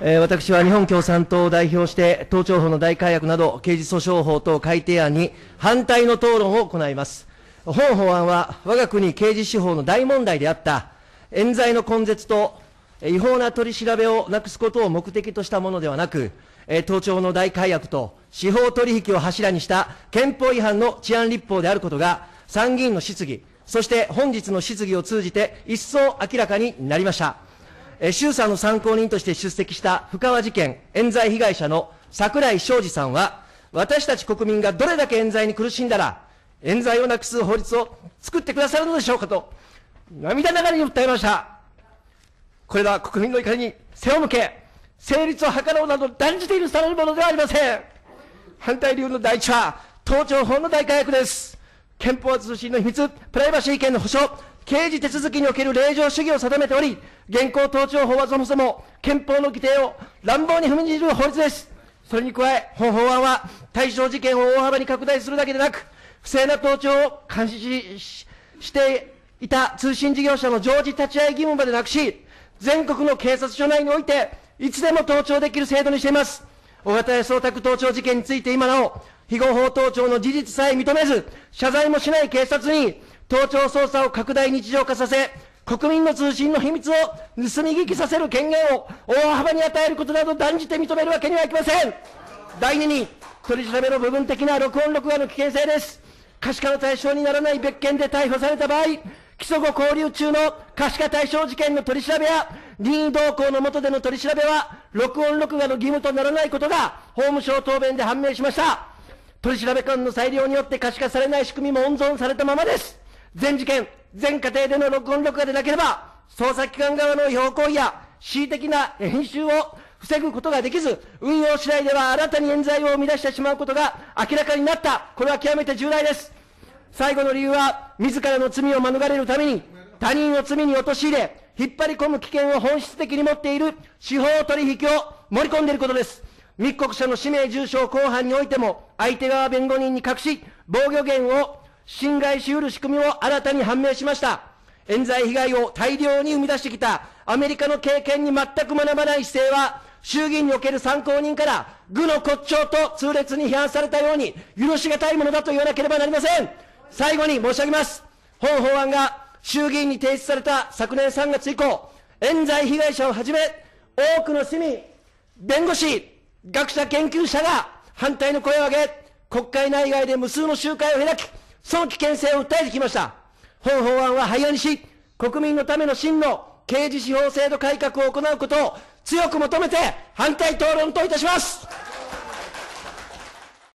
えー私は日本共産党を代表して、盗聴法の大改悪など、刑事訴訟法等改定案に反対の討論を行います。本法案は、我が国刑事司法の大問題であった、冤罪の根絶と違法な取り調べをなくすことを目的としたものではなく、えー盗聴の大改悪と司法取引を柱にした憲法違反の治安立法であることが、参議院の質疑、そして本日の質疑を通じて一層明らかになりました。えー衆参の参考人として出席した深川事件冤罪被害者の櫻井昌司さんは、私たち国民がどれだけ冤罪に苦しんだら、冤罪をなくす法律を作ってくださるのでしょうかと、涙ながらに訴えました。これは国民の怒りに背を向け、成立を図ろうなど断じて許されるものではありません。反対理由の第一は、盗聴法の大改悪です。憲法通信の秘密、プライバシー権の保障、刑事手続きにおける令状主義を定めており、現行盗聴法はそもそも憲法の規定を乱暴に踏みにじる法律です。それに加え、本法案は対象事件を大幅に拡大するだけでなく、不正な盗聴を監視ししていた通信事業者の常時立ち会い義務までなくし、全国の警察署内において、いつでも盗聴できる制度にしています。小型や総宅盗聴事件について今なお、非合法盗聴の事実さえ認めず、謝罪もしない警察に、盗聴捜査を拡大日常化させ、国民の通信の秘密を盗み聞きさせる権限を大幅に与えることなど断じて認めるわけにはいきません。第二に、取り調べの部分的な録音録画の危険性です。可視化の対象にならない別件で逮捕された場合、起訴後交留中の可視化対象事件の取り調べや任意同行の下での取り調べは、録音録画の義務とならないことが、法務省答弁で判明しました。取り調べ官の裁量によって可視化されない仕組みも温存されたままです。全事件、全過程での録音録画でなければ、捜査機関側の違法行や恣意的な編集を防ぐことができず、運用次第では新たに冤罪を生み出してしまうことが明らかになった。これは極めて重大です。最後の理由は、自らの罪を免れるために、他人を罪に陥れ、引っ張り込む危険を本質的に持っている司法取引を盛り込んでいることです。密告者の氏名、住所、公判においても、相手側弁護人に隠し、防御源を侵害し得る仕組みを新たに判明しました。冤罪被害を大量に生み出してきたアメリカの経験に全く学ばない姿勢は、衆議院における参考人から、愚の骨頂と痛烈に批判されたように、許し難いものだと言わなければなりません。最後に申し上げます。本法案が衆議院に提出された昨年3月以降、冤罪被害者をはじめ、多くの市民、弁護士、学者、研究者が反対の声を上げ、国会内外で無数の集会を開き、その危険性を訴えてきました。本法案は廃案にし、国民のための真の刑事司法制度改革を行うことを強く求めて反対討論といたします。